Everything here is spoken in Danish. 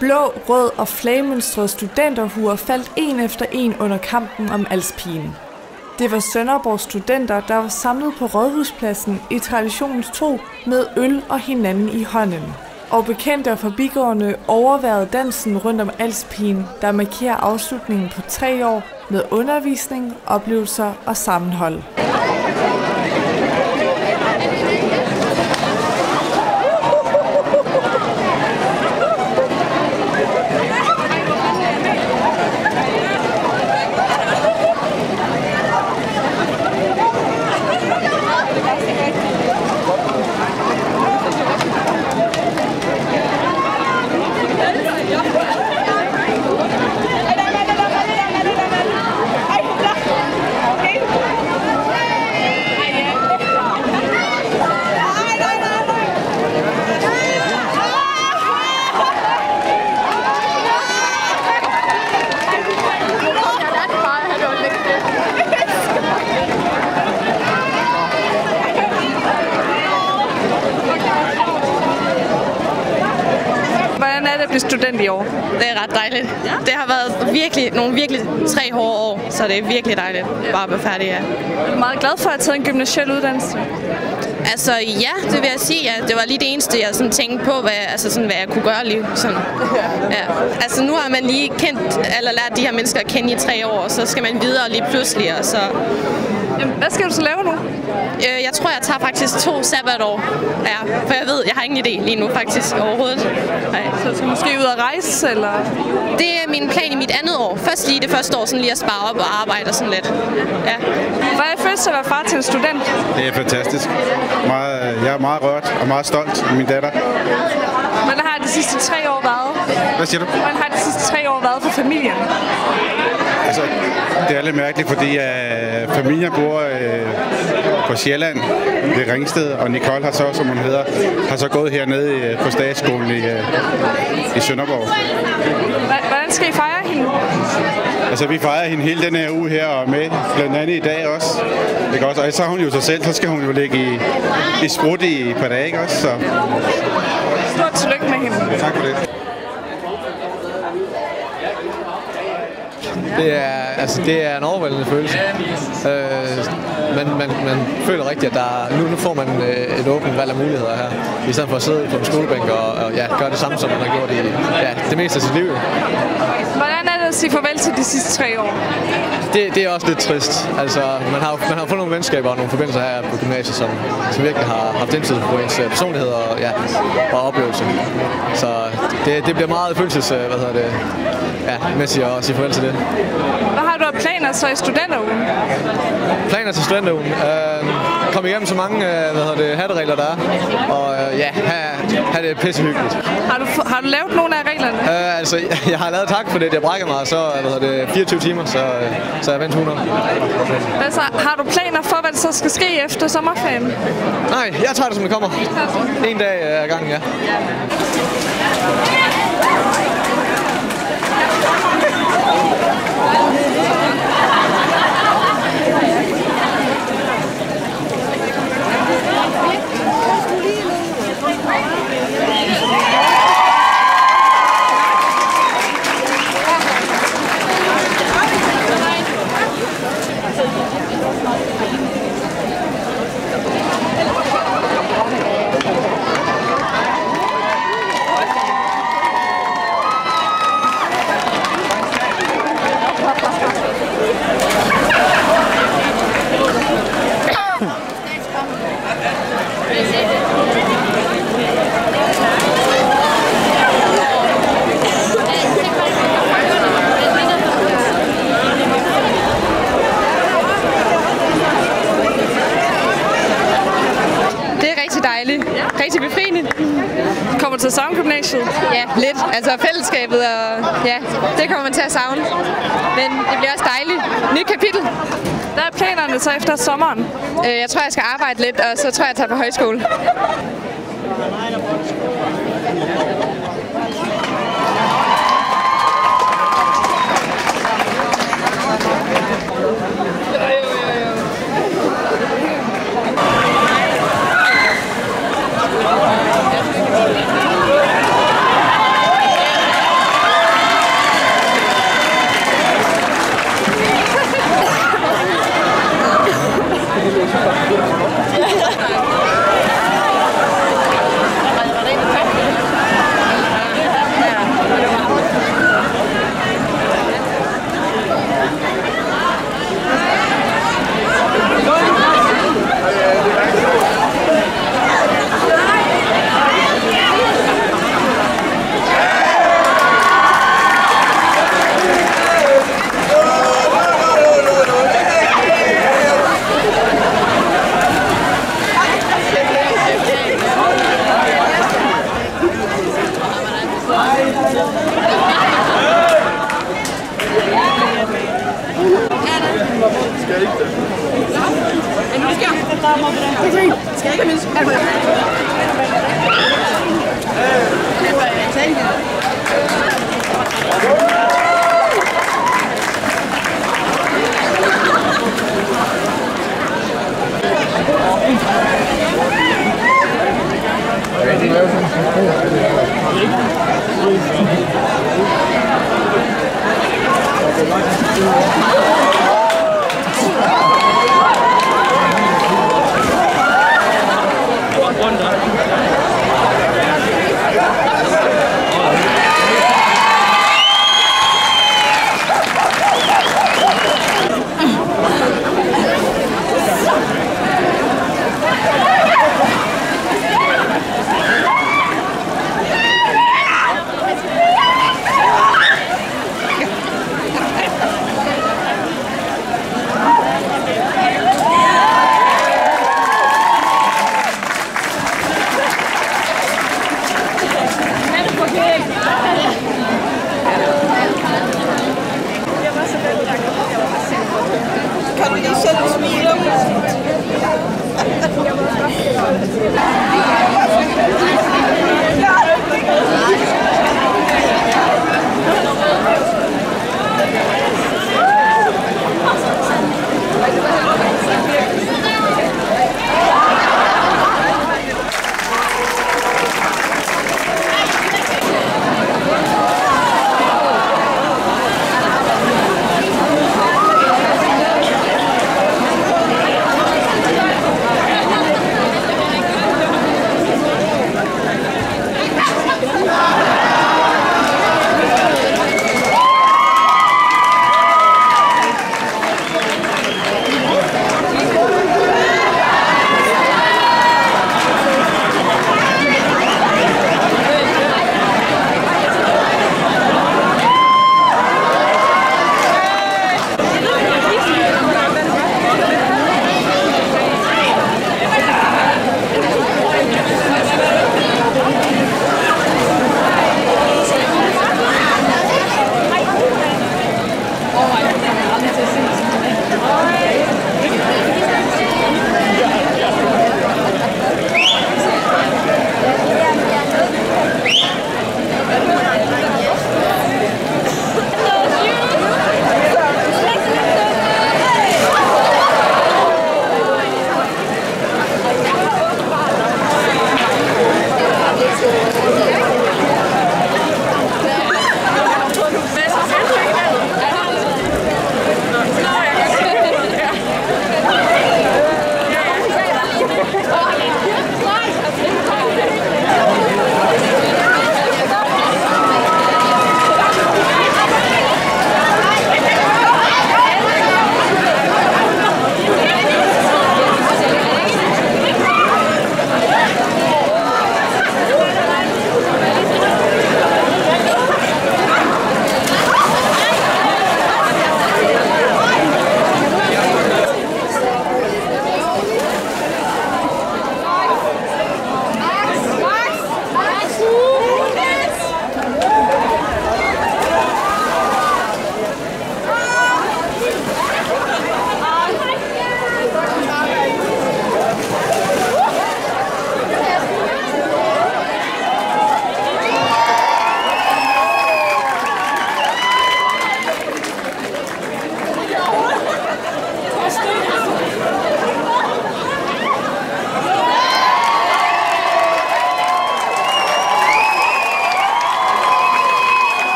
Blå, rød og flagmønstrede studenterhuer faldt en efter en under kampen om Alspigen. Det var Sønderborgs studenter, der var samlet på Rådhuspladsen i traditionens tro med øl og hinanden i hånden. Og bekendte og forbigående overværede dansen rundt om Alspien, der markerer afslutningen på tre år med undervisning, oplevelser og sammenhold. At blive student i år? Det er ret dejligt. Ja. Det har været virkelig, nogle virkelig tre hårde år, så det er virkelig dejligt bare at være færdig. Ja. Er du meget glad for at have taget en gymnasiel uddannelse? Altså ja, det vil jeg sige. Ja. Det var lige det eneste, jeg sådan tænkte på, hvad, altså sådan, hvad jeg kunne gøre lige. Sådan. Ja. Altså nu har man lige kendt, eller lært de her mennesker at kende i tre år, og så skal man videre lige pludselig. Og så... Jamen, hvad skal du så lave nu? Øh, Jeg tror, jeg tager faktisk to sabbatår. Ja, for jeg ved, jeg har ingen idé lige nu faktisk overhovedet. Nej. Så du skal måske ud og rejse, eller? Det er min plan i mit andet år. Først lige det første år, sådan lige at spare op og arbejde og sådan lidt. Ja. Hvad er følelse at være far til en student? Det er fantastisk. Meget, jeg er meget rørt og meget stolt af min datter. Hvordan har de sidste tre år været? Hvad siger du? Hvordan har de sidste tre år været for familien? Altså, det er lidt mærkeligt, fordi uh, familien bor uh, på Sjælland, er Ringsted, og Nicole har så, som hun hedder, har så gået hernede uh, på statsskolen i, uh, i Sønderborg. Hvordan skal I fejre hende? Altså, vi fejrer hende hele den her uge her, og med blandt andet i dag også. Ikke også? Og så har hun jo sig selv, så skal hun jo ligge i, i sprut i et par dage, ikke også? Så Stort tillykke med hende. tak for det. Det er, altså, det er en overvældende følelse. Øh, man, man, man føler rigtigt, at der, nu, nu får man øh, et åbent valg af muligheder her, i stedet for at sidde på en skolebænk og, og ja, gøre det samme, som man har gjort i ja, det meste af sit liv. Hvordan er sige farvel til de sidste tre år? Det, det er også lidt trist. Altså, man har, man har fået nogle venskaber og nogle forbindelser her på gymnasiet, som, som virkelig har haft indflydelse på ens øh, personlighed og, ja, og oplevelse. Så det, det bliver meget følelses, øh, hvad hedder det, ja, mæssigt at sige farvel til det. Hvad har du af planer så i studenterugen? Planer til studenterugen. Øh, kom igennem så mange øh, hvad hedder det, hatteregler, der er. Og øh, ja, have, have det pissehyggeligt. Har du, har du lavet nogle af reglerne? Øh, altså, jeg har lavet tak for det, det brækker mig, så hvad hedder det, 24 timer, så, øh, så jeg vendt 100. Hvad så, har du planer for, hvad der så skal ske efter sommerferien? Nej, jeg tager det, som det kommer. En dag ad gangen, ja. Det er rigtig dejligt. Rigtig befriende. Kommer til Sovngymnasiet? Ja, lidt. Altså fællesskabet, og ja, det kommer man til at savne. Men det bliver også dejligt. Nyt kapitel. Hvad er planerne så efter sommeren? Øh, Jeg tror, jeg skal arbejde lidt, og så tror jeg, jeg tager på højskole.